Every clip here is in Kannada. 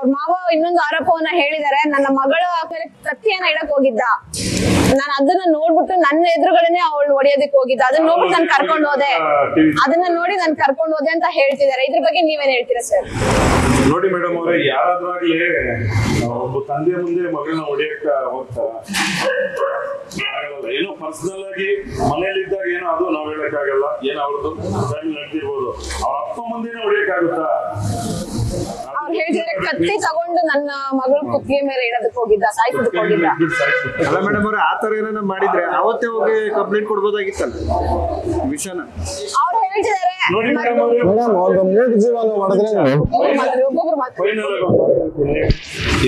ಅವ್ರ ಮಾವ ಇನ್ನೊಂದು ಆರೋಪವನ್ನ ಹೇಳಿದಾರೆ ನನ್ನ ಮಗಳ ಮೇಲೆ ಕತ್ತಿಯನ್ನ ಇಡಕ್ ಹೋಗಿದ್ದ. ನಾನು ಅದನ್ನ ನೋಡ್ಬಿಟ್ಟು ನನ್ನ ಎದುರುಗಡೆನೆ ಅವಳು ಹೊಡೆಯೋದಕ್ಕೆ ಹೋಗಿದ್ದ. ಅದನ್ನ ನೋಡ್ಬಿಟ್ಟು ನಾನು ಕರ್ಕೊಂಡು ಹೋದೆ. ಅದನ್ನ ನೋಡಿ ನಾನು ಕರ್ಕೊಂಡು ಹೋದೆ ಅಂತ ಹೇಳ್ತಿದ್ದಾರೆ. ಇದ್ರ ಬಗ್ಗೆ ನೀವೇನ್ ಹೇಳ್ತೀರಾ ಸರ್? ನೋಡಿ ಮೇಡಮ್ ಅವರೇ ಯಾರಾದ್ರಾಗ್ಲಿ ಒಬ್ಬ ತಂದೆ ಮುಂದೆ ಮಗಳನ್ನ ಹೊಡೆಯಕ್ಕ ಹೋಗ್ತಾರ. ಏನೋ ಪರ್ಸನಲ್ ಆಗಿ ಮನೇಲಿದ್ದಾಗ ಏನೋ ಅದು ನಾವ್ ಹೇಳಕ್ಕಾಗಲ್ಲ. ಏನೋ ಅವ್ರದ್ದು ಫ್ಯಾಮಿಲಿ ನಡೆದಿರ್ಬೋದು ಅವ್ರ ಅಪ್ಪ ಮುಂದೆನೆ ಹೊಡಿಯಕ್ಕಾಗುತ್ತಾ ಅವ್ರು ಹೇಳ್ತಿದ್ದಾರೆ ಕತ್ತಿ ತಗೊಂಡು ನನ್ನ ಮಗಳ ಕುತ್ತಿಗೆ ಮೇಲೆ ಇಡೋದಕ್ಕೆ ಹೋಗಿದ್ದ ಸಾಯ್ಸೋದಕ್ಕೆ ಹೋಗಿದ್ದ. ಅಲ್ಲ ಮೇಡಮ್ ಅವ್ರೆ ಆ ತರ ಏನಾರ ಮಾಡಿದ್ರೆ ಅವತ್ತೇ ಹೋಗಿ ಕಂಪ್ಲೇಂಟ್ ಕೊಡ್ಬೋದಾಗಿತ್ತಲ್ಲ? ವಿಷಯನ ಅವ್ರು ಹೇಳ್ತಿದ್ದಾರೆ ಮೇಡಮ್ ಅವರೇ. ಒಂದು ಮೂರು ಜೀವನ ಮಾಡಿದ್ರೆ ಒಬ್ಬೊಬ್ರು.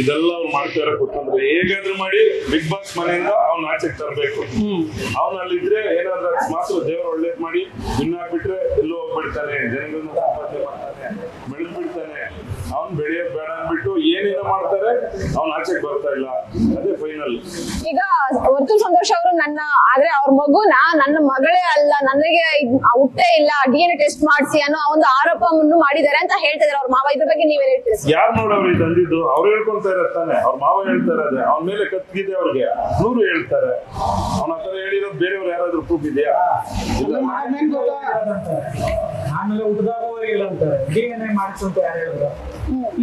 ಇದೆಲ್ಲ ಅವ್ರು ಮಾಡ್ತಾರ ಗೊತ್ತಂದ್ರೆ ಹೇಗಾದ್ರೂ ಮಾಡಿ ಬಿಗ್ ಬಾಸ್ ಮನೆಯಿಂದ ಅವ್ನ ಆಚೆಗೆ ತರಬೇಕು. ಅವ್ನ ಅಲ್ಲಿದ್ರೆ ಏನಾದ್ರೂ ಮಾತ್ರ ದೇವ್ರ ಒಳ್ಳೇದ್ ಮಾಡಿ ಇನ್ನಾಗ್ಬಿಟ್ರೆ ಎಲ್ಲೋ ಹೋಗ್ಬಿಡ್ತಾನೆ. ಜನಗಳನ್ನ ಅವ್ನ್ ಬೆಳೆಯ ಬೇಡ ಅಂದ್ಬಿಟ್ಟು ಏನೇನೋ ಮಾಡ್ತಾರೆ ಅವ್ನ ಆಚೆಗೆ ಬರ್ತಾ ಇಲ್ಲ ಅದೇ ಫೈನಲ್ ಈಗ ಒಂದು ಸಂತೋಷ ಅವರು ನನ್ನ ಆದ್ರೆ ಅವ್ರ ಮಗುನ ನನ್ನ ಮಗಳೇ ಅಲ್ಲ ನನಗೆ ಹುಟ್ಟೆ ಹುಟ್ಟೇ ಇಲ್ಲ ಡಿ ಎನ್ ಟೆಸ್ಟ್ ಮಾಡಿಸಿ ಅನ್ನೋ ಒಂದು ಆರೋಪವನ್ನು ಮಾಡಿದ್ದಾರೆ ಅಂತ ಹೇಳ್ತಿದ್ದಾರೆ ಅವ್ರ ಮಾವ ಇದ್ರ ಬಗ್ಗೆ ನೀವೇನ್ ಹೇಳ್ತೀರಿ ಯಾರು ಇದು ಅಂದಿದ್ದು ಅವ್ರು ಹೇಳ್ಕೊಂತ ಇರತ್ತಾನೆ ಅವ್ರ ಮಾವ ಹೇಳ್ತಾರೆ ಇರೋದೆ ಅವ್ನ ಮೇಲೆ ಕತ್ತಿದೆ ಅವ್ರಿಗೆ ನೂರು ಹೇಳ್ತಾರೆ ಅವ್ನ ಹತ್ರ ಹೇಳಿರೋದು ಬೇರೆಯವ್ರು ಯಾರಾದ್ರೂ ಪ್ರೂಫ್ ಇದೆಯಾ ಆಮೇಲೆ ಹುಟ್ಟಿದಾಗ ಇಲ್ಲ ಅಂತಾರೆ ಡಿ ಎನ್ ಎ ಮಾಡಿಸು ಅಂತ ಯಾರು ಹೇಳಿದ್ರು?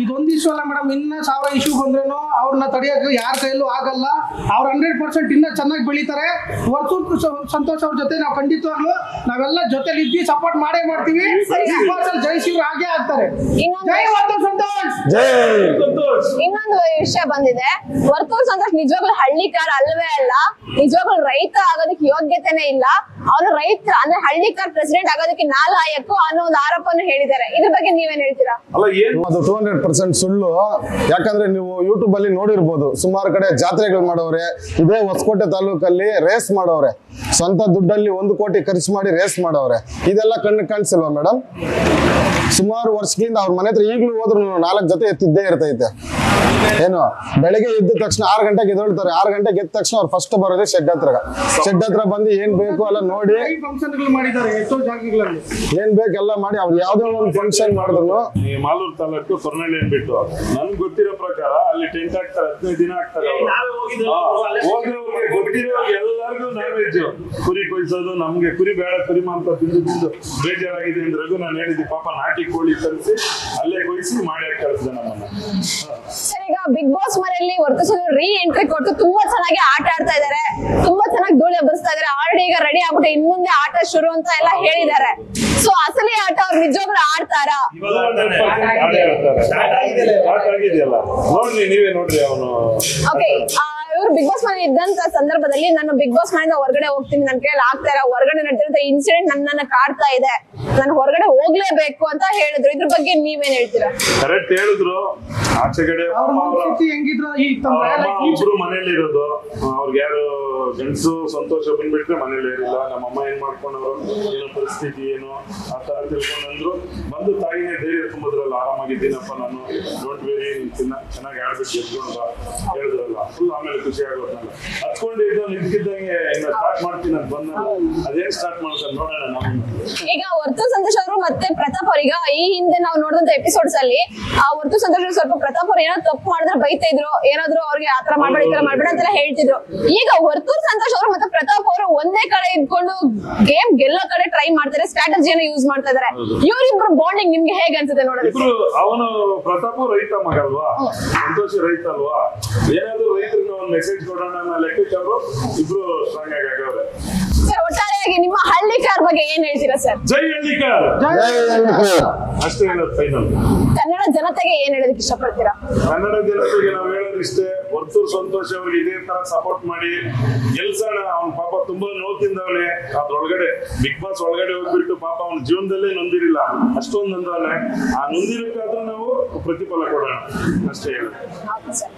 ಇದೊಂದು ಇಶ್ಯೂ ಅಲ್ಲ ಮೇಡಮ್ ಇನ್ನ ಸಾವಿರ ಇಶ್ಯೂ ಬಂದ್ರೇನು ಅವ್ರನ್ನ ತಡೆಯಕ್ಕೆ ಯಾರ ಕೈಯಲ್ಲೂ ಆಗಲ್ಲ. ಅವ್ರು ಹಂಡ್ರೆಡ್ ಪರ್ಸೆಂಟ್ ಇನ್ನ ಚೆನ್ನಾಗಿ ಬೆಳಿತಾರೆ. ವರ್ತೂರ್ ಸಂತೋಷ ಅವ್ರ ಜೊತೆ ನಾವು ಖಂಡಿತವಾಗ್ಲು ನಾವೆಲ್ಲ ಜೊತೆಲಿ ಇದ್ದಿ ಸಪೋರ್ಟ್ ಮಾಡೇ ಮಾಡ್ತೀವಿ. ಜಯ ಜೈ ಶಿವ್ರು ಹಾಗೆ ಆಗ್ತಾರೆ. ಜೈ ವರ್ತೂರ್ ಜೈ ಸಂತೋಷ್. ಇನ್ನೊಂದು ವಿಷಯ ಬಂದಿದೆ. ವರ್ಕರ್ಸ್ ಅಂದ್ರೆ ನಿಜವಾಗ್ಲೂ ಹಳ್ಳಿಕಾರ ಅಲ್ವೇ ಅಲ್ಲ ನಿಜವಾಗ್ಲೂ ರೈತ ಆಗೋದಕ್ಕೆ ಯೋಗ್ಯತೆನೆ ಇಲ್ಲ. ಅವನು ರೈತ ಅಂದ್ರೆ ಹಳ್ಳಿಕಾರ್ ಪ್ರೆಸಿಡೆಂಟ್ ಆಗೋದಕ್ಕೆ ನಾಲಾಯಕು ಅನ್ನೋ ಒಂದು ಆರೋಪವನ್ನು ಹೇಳಿದ್ದಾರೆ. ಇದ್ರ ಬಗ್ಗೆ ನೀವೇನ್ ಹೇಳ್ತೀರಾ? ಅಲ್ಲ ಏನು ಅದು ಟೂ ಹಂಡ್ರೆಡ್ ಪರ್ಸೆಂಟ್ ಸುಳ್ಳು. ಯಾಕಂದ್ರೆ ನೀವು ಯೂಟ್ಯೂಬ್ ಅಲ್ಲಿ ನೋಡಿರ್ಬೋದು ಸುಮಾರು ಕಡೆ ಜಾತ್ರೆಗಳು ಮಾಡೋರೆ ಇದೇ ಹೊಸಕೋಟೆ ತಾಲೂಕಲ್ಲಿ ರೇಸ್ ಮಾಡೋರೆ ಸ್ವಂತ ದುಡ್ಡಲ್ಲಿ ಒಂದು ಕೋಟಿ ಖರ್ಚು ಮಾಡಿ ರೇಸ್ ಮಾಡೋರೆ ಇದೆಲ್ಲ ಕಣ್ಣು ಕಾಣಿಸಿಲ್ವಾ ಮೇಡಮ್ ಸುಮಾರು ವರ್ಷಗಳಿಂದ ಅವ್ರ ಮನೆ ಹತ್ರ ಈಗಲೂ ಹೋದ್ರು ನಾಲ್ಕು ಜೊತೆ ಎತ್ತಿದ್ದೇ ಇರ್ತೈತೆ. ಏನು? ಬೆಳಗ್ಗೆ ಎದ್ದ ತಕ್ಷಣ ಆರು ಗಂಟೆಗೆ ಎದ್ದೇಳ್ತಾರೆ. ಆರು ಗಂಟೆಗೆ ಎದ್ದ ತಕ್ಷಣ ಅವ್ರು ಫಸ್ಟ್ ಬರೋದೇ ಶೆಡ್ ಹತ್ರ. ಶೆಡ್ ಹತ್ರ ಬಂದು ಏನ್ ಬೇಕು ಎಲ್ಲ ನೋಡಿ. ಏನ್ ಬೇಕೆಲ್ಲ ಮಾಡಿ. ಅವ್ರು ಯಾವ್ದೋ ಒಂದು ಫಂಕ್ಷನ್ ಮಾಡಿದ್ರು. ಈ ಮಾಲೂರು ತಾಲೂಕು ತೊರ್ನಳ್ಳಿ ಬಿಟ್ಟು? ನನ್ಗೆ ಗೊತ್ತಿರೋ ಪ್ರಕಾರ ಅಲ್ಲಿ ಟೆಂಟ್ ಹಾಕ್ತಾರೆ ಹದಿನೈದು ದಿನ ಹಾಕ್ತಾರೆ ಎಲ್ಲರಿಗೂ ನಾನ್ ವೆಜ್ ಕುರಿ ಕೊಯ್ಸೋದು ನಮ್ಗೆ ಕುರಿ ಬೇಡ ಕುರಿ ಮಾಂಸ ತಿಂದು ತಿಂದು ಬೇಜಾರಾಗಿದೆ ಅಂದ್ರಾಗೂ ನಾನು ಹೇಳಿದ್ದೆ ಪಾಪ ನಾಟಿ ಕೋಳಿ ತರಿಸಿ ಅಲ್ಲೇ ಮಾಡಿ ನಮ್ಮನ್ನ. ಸರ್ ಈಗ ಬಿಗ್ ಬಾಸ್ ಮನೆಯಲ್ಲಿ ವರ್ತೂರ್ ರೀ ಎಂಟ್ರಿ ಕೊಟ್ಟು ತುಂಬಾ ಚೆನ್ನಾಗಿ ಆಟ ಆಡ್ತಾ ಇದಾರೆ ತುಂಬಾ ಚೆನ್ನಾಗಿ ಧೂಳಿ ಎಬ್ಬರಿಸ್ತಾ ಇದಾರೆ ಆಲ್ರೆಡಿ ಈಗ ರೆಡಿ ಆಗ್ಬಿಟ್ಟು ಇನ್ ಮುಂದೆ ಆಟ ಶುರು ಅಂತ ಎಲ್ಲ ಹೇಳಿದ್ದಾರೆ. ಸೊ ಅಸಲಿ ಆಟ ಅವ್ರು ನಿಜವಾಗ್ಲೂ ಆಡ್ತಾರಾ? ಇವಾಗ 100% ಆಡೇ ಆಡ್ತಾರೆ. ಸ್ಟಾರ್ಟ್ ಆಗಿದೆಯಲ್ಲ? ನೋಡ್ರಿ ನೀವೇ ನೋಡ್ರಿ ಅವನು. ಓಕೆ ಇವ್ರು ಬಿಗ್ ಬಾಸ್ ಮನೆ ಇದ್ದಂತ ಸಂದರ್ಭದಲ್ಲಿ ನಾನು ಬಿಗ್ ಬಾಸ್ ಮನೆಯಿಂದ ಹೊರಗಡೆ ಹೋಗ್ತೀನಿ. ನನ್ ಕೈಯಲ್ಲಿ ಆಗ್ತಾ ಇಲ್ಲ ಹೊರಗಡೆ ನಡೆದಿರೋ ಇನ್ಸಿಡೆಂಟ್ ನನ್ನನ್ನ ಕಾಡ್ತಾ ಇದೆ. ನಾನು ಹೊರಗಡೆ ಹೋಗ್ಲೇಬೇಕು ಅಂತ ಹೇಳಿದ್ರು. ಇದ್ರ ಬಗ್ಗೆ ನೀವೇನ್ ಹೇಳ್ತೀರಾ? ಕರೆಕ್ಟ್ ಹೇಳಿದ್ರು. ಹೆಂಗಿದ್ರು ಇಬ್ರು ಮನೇಲಿ ಇರೋದು ಅವ್ರಿಗೆ ಯಾರು ಗಂಡಸು ಸಂತೋಷ ಬಂದ್ಬಿಟ್ರೆ ಮನೇಲಿ ಇರಲಿಲ್ಲ ನಮ್ಮ ಅಮ್ಮ ಏನ್ ಮಾಡ್ಕೊಂಡವ್ರು, ಏನೋ ಪರಿಸ್ಥಿತಿ ಏನು, ಆ ತರ ತಿಳ್ಕೊಂಡ್ರು ಬಂದು ತಾಯಿನೇ ಧೈರ್ಯ ತುಂಬಿದ್ರಲ್ಲ ಆರಾಮಾಗಿದ್ದೀನಪ್ಪ ನಾನು ಡೋಂಟ್ ವೇರಿ ಚಿನ್ನ ಚೆನ್ನಾಗಿ ಆಡ್ಬಿಟ್ಟು ಎದ್ಕೊಂಡ ಹೇಳಿದ್ರಲ್ಲ ಫುಲ್ ಆಮೇಲೆ ಖುಷಿ ಆಗೋದ್ನಲ್ಲ ಹತ್ಕೊಂಡಿದ್ದು ನಿಂತಿದ್ದಂಗೆ ಇನ್ನ ಸ್ಟಾರ್ಟ್ ಮಾಡ್ತೀನಿ ಅಂತ ಬಂದ ಅದೇನ್ ಸ್ಟಾರ್ಟ್ ಮಾಡ್ತಾರೆ ನೋಡೋಣ ನಾವು ಈಗ ವರ್ತು ಸಂತೋಷ ಅವರು ಮತ್ತೆ ಪ್ರತಾಪ್ ಅವರಿಗೆ ಈ ಹಿಂದೆ ನಾವು ನೋಡಿದಂತ ಎಪಿಸೋಡ್ಸ್ ಅಲ್ಲಿ, ಆ ವರ್ತು ಸಂತೋಷ ಸ್ವಲ್ಪ ಪ್ರತಾಪ್ ಅವ್ರು ಏನೋ ತಪ್ಪು ಮಾಡಿದ್ರೆ ಬೈತಾ ಇದ್ರು, ಏನಾದ್ರು ಅವ್ರಿಗೆ ಆತರ ಮಾಡ್ಬೇಡ, ಈ ತರ ಮಾಡ್ಬೇಡ ಅಂತೆಲ್ಲ ಹೇಳ್ತಿದ್ರು. ಈಗ ವರ್ತೂರ್ ಸಂತೋಷ್. ಅವರು ಮತ್ತೆ ಪ್ರತಾಪ್ ಅವರು ಒಂದೇ ಕಡೆ ಇದ್ಕೊಂಡು ಗೇಮ್ ಗೆಲ್ಲೋ ಕಡೆ ಟ್ರೈ ಮಾಡ್ತಾರೆ ಸ್ಟ್ರಾಟಜಿಯನ್ನು ಯೂಸ್ ಮಾಡ್ತಾ ಇದಾರೆ. ಇವರಿಬ್ರು ಬಾಂಡಿಂಗ್ ನಿಮ್ಗೆ ಹೇಗೆ ಅನ್ಸುತ್ತೆ ನೋಡೋದು? ಅವನು ಪ್ರತಾಪ್ ರೈತ ಮಗ ಅಲ್ವಾ ಸಂತೋಷ್ ರೈತ ಅಲ್ವಾ ಏನಾದ್ರು ರೈತರಿಗೆ ಒಂದು ಮೆಸೇಜ್ ಕೊಡೋಣ ಅನ್ನೋ ಲೆಕ್ಕಕ್ಕೆ ಅವರು ಇಬ್ರು ಸ್ಟ್ರಾಂಗ್ ಆಗಿ ಆಗವ್ರೆ. ಒಟ್ಟಾರೆಯಾಗಿ ನಿಮ್ಮ ಹಳ್ಳಿಕಾರ್ ಬಗ್ಗೆ ಏನ್ ಹೇಳ್ತೀರಾ ಸರ್? ಜೈ ಹಳ್ಳಿಕಾರ್ ಅಷ್ಟೇ ಹೇಳೋದು ಫೈನಲ್ ಕನ್ನಡ ಜನತೆಗೆ ಏನ್ ಹೇಳೋದಕ್ಕೆ ಇಷ್ಟಪಡ್ತೀರಾ? ಕನ್ನಡ ಜನತೆಗೆ ನಾವು ಹೇಳೋದಿಷ್ಟೇ ವರ್ತೂರ್ ಸಂತೋಷ್ ಅವ್ರಿಗೆ ಇದೇ ತರ ಸಪೋರ್ಟ್ ಮಾಡಿ ಗೆಲ್ಸೋಣ. ಅವ್ನ ಪಾಪ ತುಂಬಾ ನೋವು ತಿಂದವಳೆ. ಅದ್ರೊಳಗಡೆ ಬಿಗ್ ಬಾಸ್ ಒಳಗಡೆ ಹೋಗ್ಬಿಟ್ಟು ಪಾಪ ಅವ್ನ ಜೀವನದಲ್ಲೇ ನೊಂದಿರಿಲ್ಲ. ಅಷ್ಟೊಂದು ನೊಂದವಳೆ. ಆ ನೊಂದಿರಕ್ಕಾದ್ರೂ ನಾವು ಪ್ರತಿಫಲ ಕೊಡೋಣ. ಅಷ್ಟೇ ಹೇಳ ಸರ್.